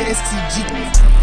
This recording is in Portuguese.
STG.